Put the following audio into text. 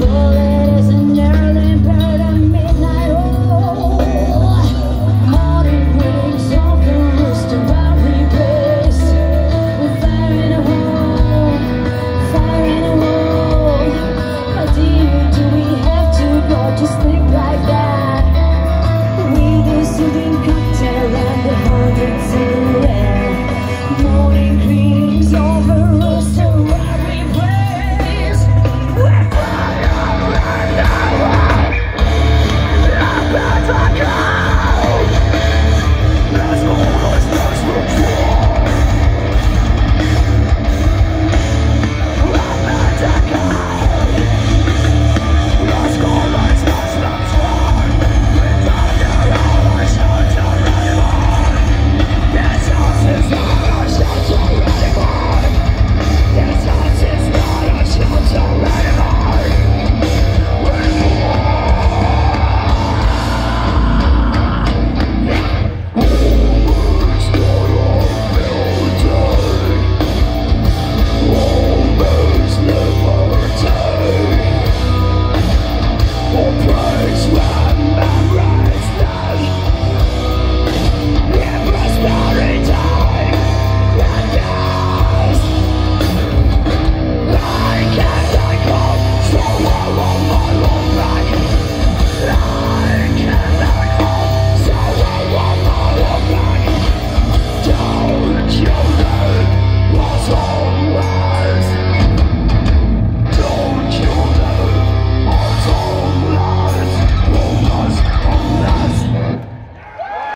falling